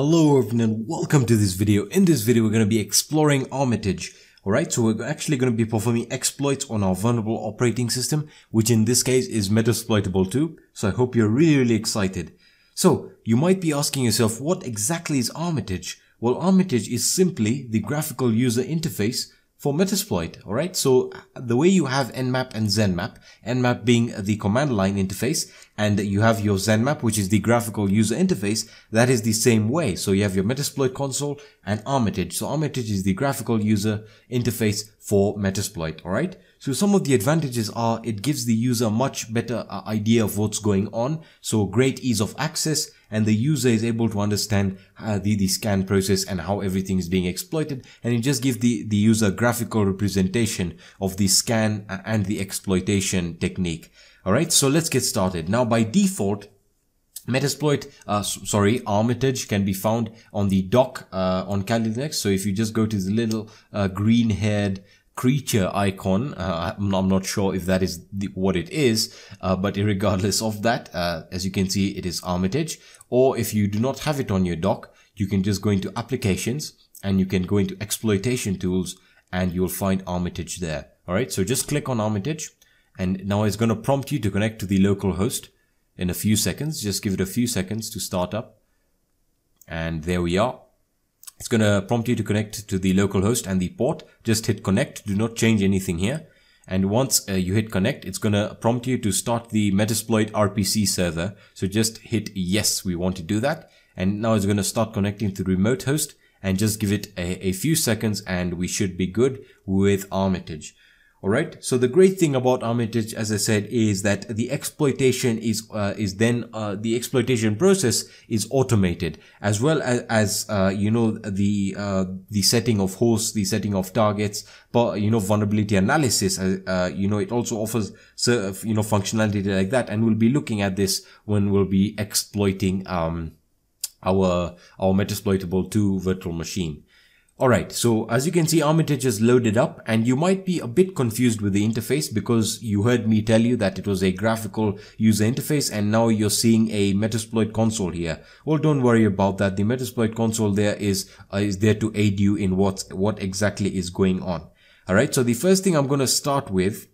Hello everyone and welcome to this video. In this video we're going to be exploring Armitage. Alright, so we're actually going to be performing exploits on our vulnerable operating system, which in this case is Metasploitable 2. So I hope you're really really excited. So you might be asking yourself what exactly is Armitage? Well Armitage is simply the graphical user interface for Metasploit, alright? So the way you have Nmap and ZenMap, Nmap being the command line interface, and you have your ZenMap, which is the graphical user interface, that is the same way. So you have your Metasploit console and Armitage. So Armitage is the graphical user interface for Metasploit, alright? So some of the advantages are it gives the user much better uh, idea of what's going on. So great ease of access and the user is able to understand uh, the, the scan process and how everything is being exploited. And it just gives the, the user graphical representation of the scan and the exploitation technique. Alright, so let's get started. Now by default, Metasploit, uh, sorry, Armitage can be found on the dock uh, on Kali Linux. So if you just go to the little uh, green haired creature icon. Uh, I'm not sure if that is the, what it is, uh, but regardless of that, uh, as you can see, it is Armitage. Or if you do not have it on your dock, you can just go into applications and you can go into exploitation tools and you'll find Armitage there. All right. So just click on Armitage and now it's going to prompt you to connect to the local host in a few seconds. Just give it a few seconds to start up. And there we are. It's going to prompt you to connect to the local host and the port. Just hit connect. Do not change anything here. And once uh, you hit connect, it's going to prompt you to start the Metasploit RPC server. So just hit yes, we want to do that. And now it's going to start connecting to the remote host and just give it a, a few seconds and we should be good with Armitage. Alright, so the great thing about Armitage, as I said, is that the exploitation is uh, is then uh, the exploitation process is automated, as well as, as uh, you know the uh, the setting of hosts, the setting of targets, but you know vulnerability analysis. Uh, uh, you know it also offers you know functionality like that, and we'll be looking at this when we'll be exploiting um, our our Metasploitable 2 virtual machine. Alright, so as you can see Armitage is loaded up and you might be a bit confused with the interface because you heard me tell you that it was a graphical user interface and now you're seeing a Metasploit console here. Well, don't worry about that. The Metasploit console there is, uh, is there to aid you in what, what exactly is going on. Alright, so the first thing I'm going to start with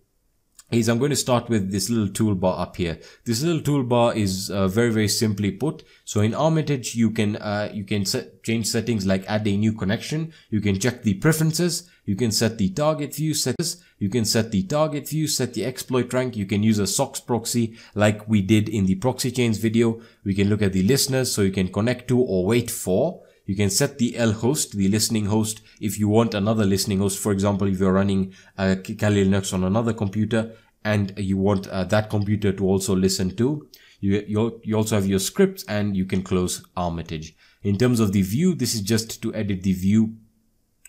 is I'm going to start with this little toolbar up here. This little toolbar is uh, very, very simply put. So in Armitage, you can, uh, you can set, change settings like add a new connection. You can check the preferences. You can set the target view settings. You can set the target view, set the exploit rank. You can use a SOCKS proxy like we did in the proxy chains video. We can look at the listeners so you can connect to or wait for. You can set the L host, the listening host, if you want another listening host. For example, if you're running uh, Kali Linux on another computer and you want uh, that computer to also listen to, you, you also have your scripts and you can close Armitage. In terms of the view, this is just to edit the view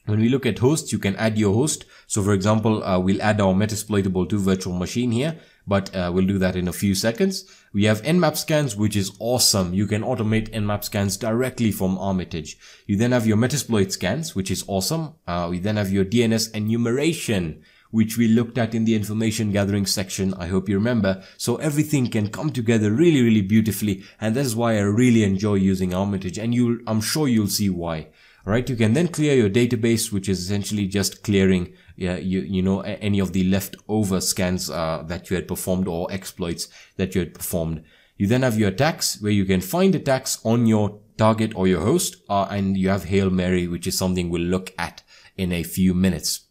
when we look at hosts, you can add your host. So for example, uh, we'll add our Metasploitable 2 virtual machine here, but uh, we'll do that in a few seconds. We have Nmap scans, which is awesome. You can automate Nmap scans directly from Armitage. You then have your Metasploit scans, which is awesome. Uh, we then have your DNS enumeration, which we looked at in the information gathering section. I hope you remember. So everything can come together really, really beautifully. And that is why I really enjoy using Armitage. And you, I'm sure you'll see why right? You can then clear your database, which is essentially just clearing, yeah, you, you know, any of the leftover scans, uh, that you had performed or exploits that you had performed. You then have your attacks where you can find attacks on your target or your host, uh, and you have Hail Mary, which is something we'll look at in a few minutes.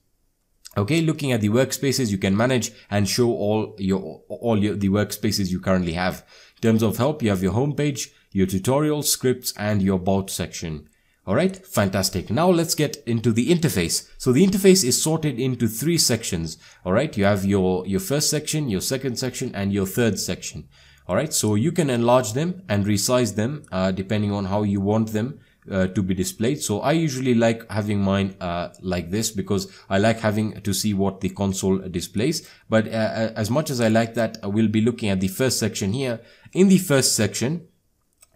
Okay, looking at the workspaces, you can manage and show all your, all your, the workspaces you currently have. In terms of help, you have your homepage, your tutorial, scripts, and your about section. Alright, fantastic. Now let's get into the interface. So the interface is sorted into three sections. Alright, you have your, your first section, your second section, and your third section. Alright, so you can enlarge them and resize them uh, depending on how you want them uh, to be displayed. So I usually like having mine uh, like this because I like having to see what the console displays. But uh, uh as much as I like that, we'll be looking at the first section here. In the first section,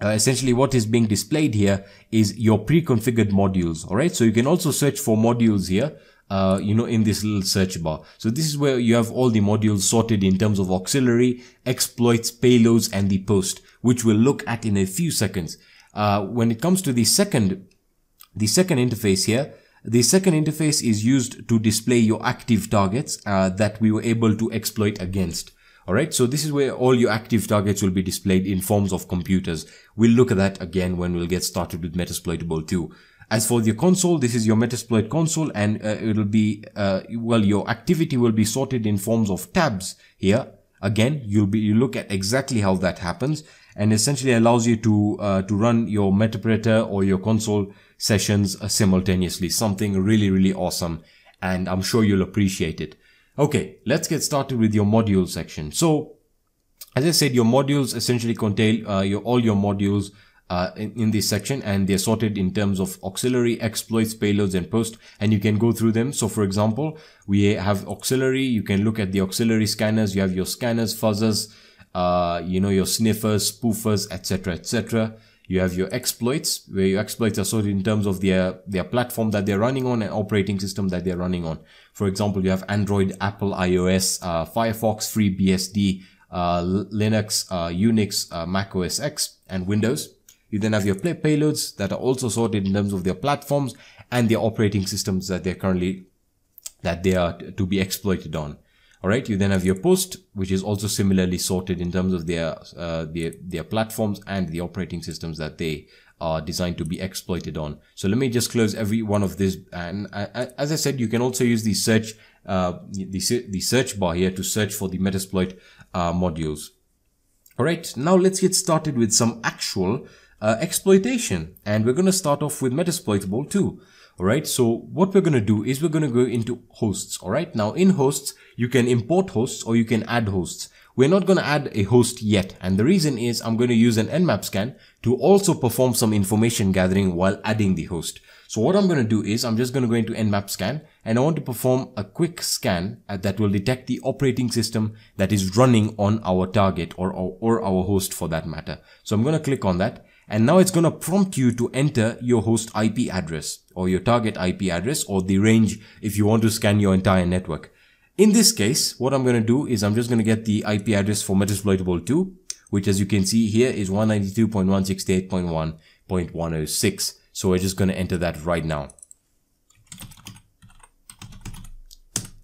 uh, essentially what is being displayed here is your pre-configured modules all right so you can also search for modules here uh, you know in this little search bar so this is where you have all the modules sorted in terms of auxiliary exploits payloads and the post which we'll look at in a few seconds Uh, when it comes to the second, the second interface here, the second interface is used to display your active targets uh, that we were able to exploit against. Alright, so this is where all your active targets will be displayed in forms of computers. We'll look at that again when we'll get started with Metasploitable 2. As for the console, this is your Metasploit console and uh, it'll be, uh, well, your activity will be sorted in forms of tabs here. Again, you'll be, you look at exactly how that happens and essentially allows you to, uh, to run your Metapredator or your console sessions uh, simultaneously. Something really, really awesome. And I'm sure you'll appreciate it. Okay, let's get started with your module section. So, as I said, your modules essentially contain uh, your, all your modules uh, in, in, this section and they're sorted in terms of auxiliary, exploits, payloads, and post, and you can go through them. So for example, we have auxiliary, you can look at the auxiliary scanners, you have your scanners, fuzzers, uh, you know, your sniffers, spoofers, etc., etc. You have your exploits, where your exploits are sorted in terms of their, their platform that they're running on and operating system that they're running on. For example, you have Android, Apple, iOS, uh, Firefox, FreeBSD, uh, Linux, uh, Unix, uh, Mac OS X, and Windows. You then have your play payloads that are also sorted in terms of their platforms and their operating systems that they're currently, that they are to be exploited on. Alright, you then have your post, which is also similarly sorted in terms of their, uh, their, their platforms and the operating systems that they are designed to be exploited on. So let me just close every one of this. And as I said, you can also use the search, uh, the, the search bar here to search for the Metasploit uh, modules. Alright, now let's get started with some actual uh, exploitation. And we're going to start off with Metasploitable 2. Alright, so what we're going to do is we're going to go into hosts. Alright, now in hosts, you can import hosts or you can add hosts. We're not going to add a host yet. And the reason is I'm going to use an nmap scan to also perform some information gathering while adding the host. So what I'm going to do is I'm just going to go into nmap scan and I want to perform a quick scan that will detect the operating system that is running on our target or, or, or our host for that matter. So I'm going to click on that and now it's going to prompt you to enter your host IP address or your target IP address or the range if you want to scan your entire network. In this case, what I'm going to do is I'm just going to get the IP address for Metasploitable 2, which as you can see here is 192.168.1.106. So we're just going to enter that right now.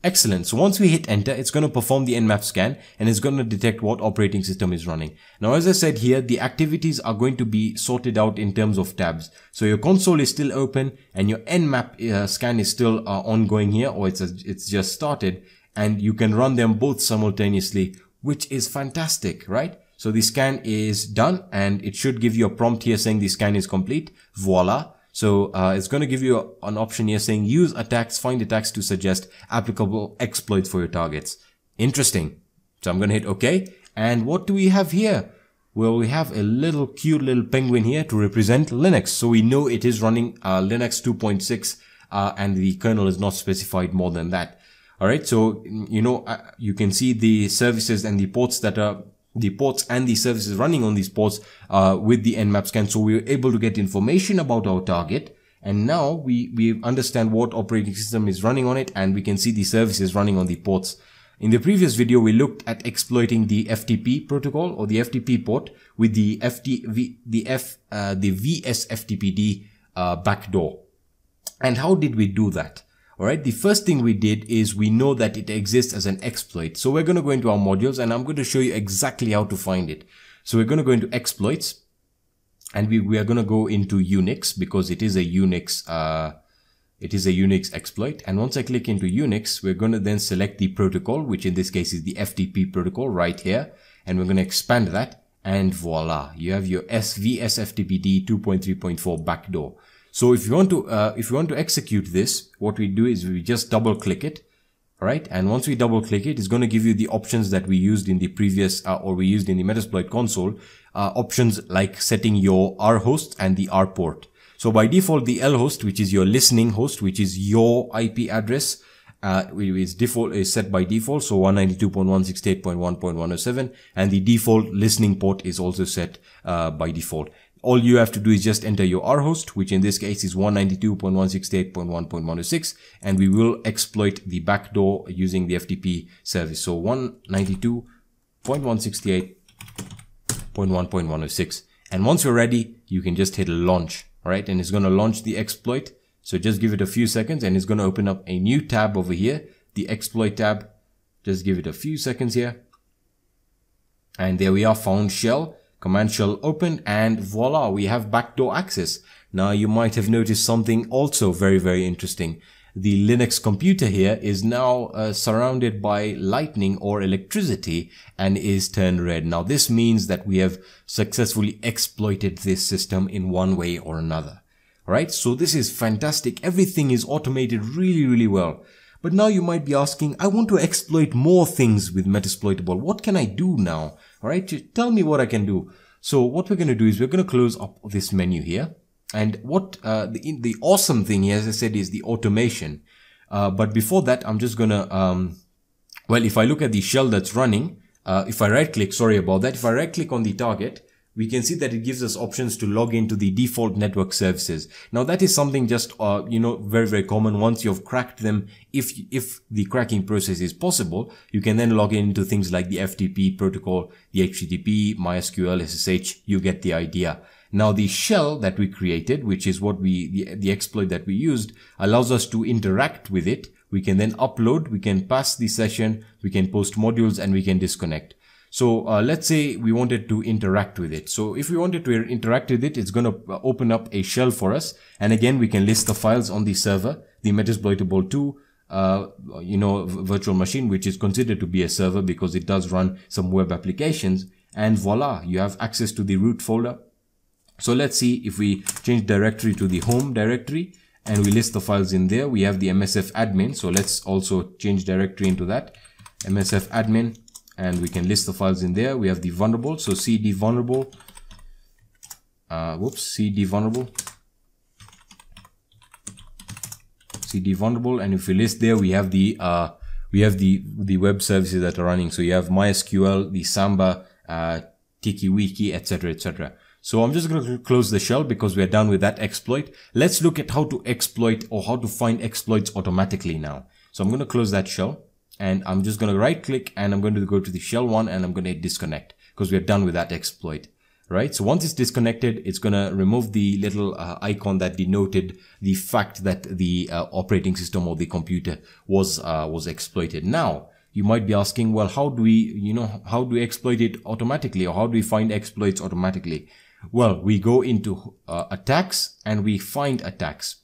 Excellent. So once we hit enter, it's going to perform the nmap scan and it's going to detect what operating system is running. Now, as I said here, the activities are going to be sorted out in terms of tabs. So your console is still open and your nmap uh, scan is still uh, ongoing here or it's, a, it's just started and you can run them both simultaneously, which is fantastic, right? So the scan is done and it should give you a prompt here saying the scan is complete. Voila. So uh, it's going to give you an option here saying use attacks, find attacks to suggest applicable exploits for your targets. Interesting. So I'm going to hit OK. And what do we have here? Well, we have a little cute little penguin here to represent Linux. So we know it is running uh, Linux 2.6 uh, and the kernel is not specified more than that. All right. So, you know, uh, you can see the services and the ports that are the ports and the services running on these ports uh, with the nmap scan. So we are able to get information about our target. And now we, we understand what operating system is running on it and we can see the services running on the ports. In the previous video, we looked at exploiting the FTP protocol or the FTP port with the FT, the F, uh, the VSFTPD uh, backdoor. And how did we do that? Alright, the first thing we did is we know that it exists as an exploit. So we're going to go into our modules and I'm going to show you exactly how to find it. So we're going to go into exploits and we, we are going to go into Unix because it is a Unix, uh, it is a Unix exploit. And once I click into Unix, we're going to then select the protocol, which in this case is the FTP protocol right here. And we're going to expand that and voila, you have your SVSFTPD 2.3.4 backdoor. So if you want to, uh, if you want to execute this, what we do is we just double click it. Right. And once we double click it, it's going to give you the options that we used in the previous, uh, or we used in the Metasploit console, uh, options like setting your R host and the R port. So by default, the L host, which is your listening host, which is your IP address, uh, is default is set by default. So 192.168.1.107 and the default listening port is also set, uh, by default all you have to do is just enter your R host, which in this case is 192.168.1.106, and we will exploit the backdoor using the FTP service. So 192.168.1.106. And once you're ready, you can just hit launch, all right? And it's going to launch the exploit. So just give it a few seconds and it's going to open up a new tab over here, the exploit tab. Just give it a few seconds here. And there we are, found shell, command shell open and voila, we have backdoor access. Now you might have noticed something also very, very interesting the Linux computer here is now uh, surrounded by lightning or electricity and is turned red. Now this means that we have successfully exploited this system in one way or another. Alright, so this is fantastic. Everything is automated really, really well. But now you might be asking, I want to exploit more things with Metasploitable. What can I do now? Alright, tell me what I can do. So what we're going to do is we're going to close up this menu here. And what uh, the, the awesome thing here, as I said, is the automation. Uh, but before that, I'm just gonna, um, well, if I look at the shell that's running, uh, if I right click, sorry about that, if I right click on the target, we can see that it gives us options to log into the default network services. Now that is something just, uh, you know, very, very common. Once you've cracked them, if, if the cracking process is possible, you can then log into things like the FTP protocol, the HTTP, MySQL, SSH, you get the idea. Now the shell that we created, which is what we, the, the exploit that we used, allows us to interact with it. We can then upload, we can pass the session, we can post modules and we can disconnect. So uh, let's say we wanted to interact with it. So if we wanted to interact with it, it's going to uh, open up a shell for us. And again, we can list the files on the server, the Metasploitable 2, uh, you know, virtual machine, which is considered to be a server because it does run some web applications. And voila, you have access to the root folder, so let's see if we change directory to the home directory and we list the files in there. We have the MSF admin. So let's also change directory into that MSF admin and we can list the files in there. We have the vulnerable. So cd vulnerable, uh, whoops, cd vulnerable, cd vulnerable. And if we list there, we have the, uh, we have the, the web services that are running. So you have MySQL, the Samba, uh, TikiWiki, etc., etc. So I'm just going to close the shell because we're done with that exploit. Let's look at how to exploit or how to find exploits automatically now. So I'm going to close that shell and I'm just going to right click and I'm going to go to the shell one and I'm going to disconnect because we're done with that exploit. Right. So once it's disconnected, it's going to remove the little uh, icon that denoted the fact that the uh, operating system or the computer was, uh, was exploited. Now, you might be asking, well, how do we, you know, how do we exploit it automatically or how do we find exploits automatically? Well, we go into uh, attacks and we find attacks.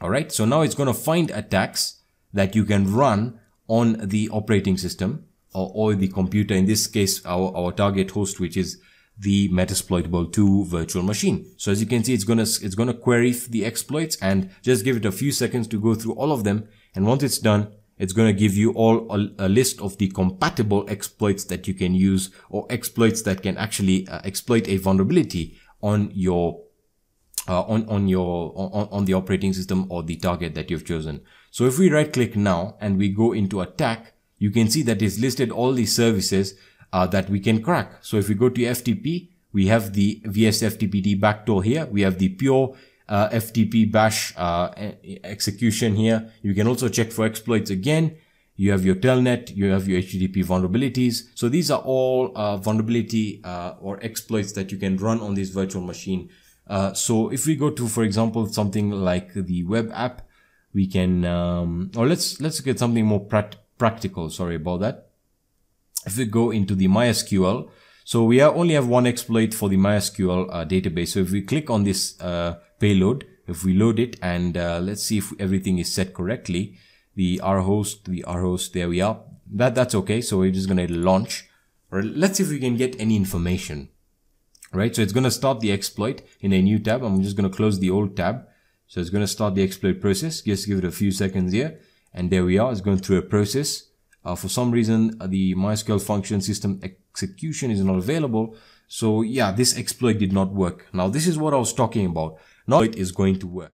All right. So now it's going to find attacks that you can run on the operating system or, or the computer. In this case, our, our target host, which is the Metasploitable 2 virtual machine. So as you can see, it's going to, it's going to query the exploits and just give it a few seconds to go through all of them. And once it's done, it's going to give you all a, a, list of the compatible exploits that you can use or exploits that can actually uh, exploit a vulnerability on your uh, on on your on, on the operating system or the target that you've chosen. So if we right click now and we go into attack, you can see that it's listed all the services uh, that we can crack. So if we go to FTP, we have the VSFTPD backdoor here. We have the pure uh, FTP bash uh, execution here. You can also check for exploits again. You have your telnet, you have your HTTP vulnerabilities. So these are all uh, vulnerability uh, or exploits that you can run on this virtual machine. Uh, so if we go to, for example, something like the web app, we can, um, or let's let's get something more practical. Sorry about that. If we go into the MySQL, so we only have one exploit for the MySQL uh, database. So if we click on this payload if we load it and uh, let's see if everything is set correctly the r host the r host there we are. That that's okay. So we're just going to launch. Or let's see if we can get any information. Right? So it's going to start the exploit in a new tab. I'm just going to close the old tab so it's going to start the exploit process just give it a few seconds here and there we are. It's going through a process. Uh, for some reason uh, the mysql function system execution is not available. So yeah this exploit did not work. Now this is what i was talking about. Now it is going to work.